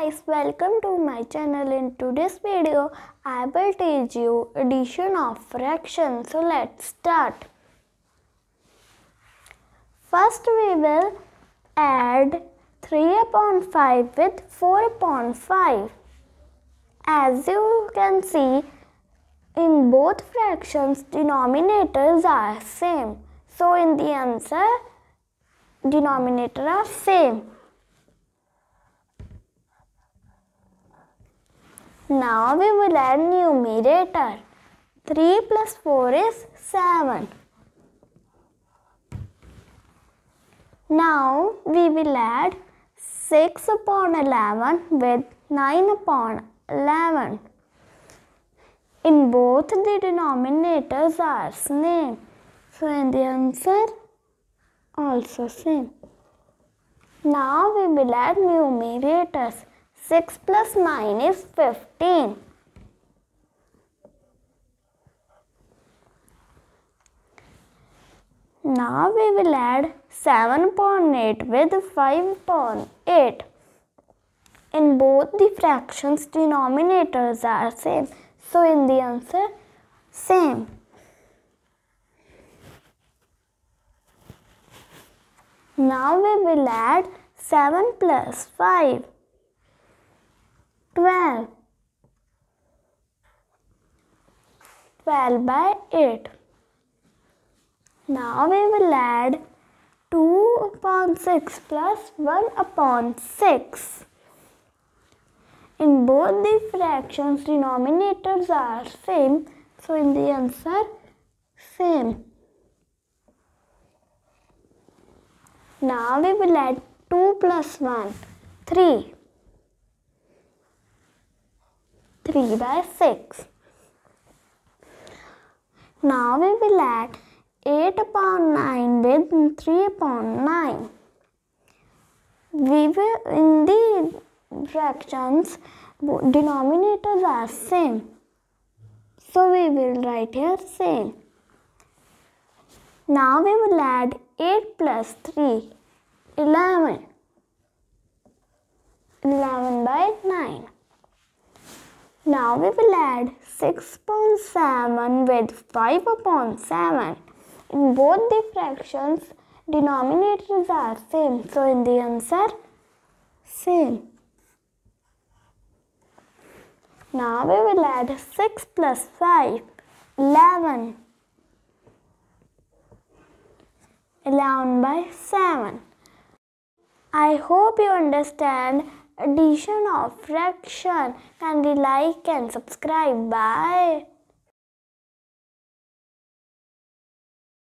guys, welcome to my channel. In today's video, I will teach you addition of fractions. So let's start. First we will add 3 upon 5 with 4 upon 5. As you can see, in both fractions, denominators are same. So in the answer, denominator are same. Now we will add numerator. 3 plus 4 is 7. Now we will add 6 upon 11 with 9 upon 11. In both the denominators are same. So in the answer also same. Now we will add numerators. 6 plus 9 is 15. Now we will add 7 upon 8 with 5 upon 8. In both the fractions denominators are same. So in the answer same. Now we will add 7 plus 5. 12. 12 by 8. Now we will add 2 upon 6 plus 1 upon 6. In both the fractions, denominators are same. So in the answer, same. Now we will add 2 plus 1, 3. 3 by 6. Now we will add 8 upon 9 with 3 upon 9. We will, in the fractions, denominators are same. So we will write here same. Now we will add 8 plus 3, 11. 11 by 9. Now we will add 6 upon 7 with 5 upon 7. In both the fractions, denominators are same. So in the answer, same. Now we will add 6 plus 5, 11. 11 by 7. I hope you understand addition of fraction. Kindly like and subscribe. Bye.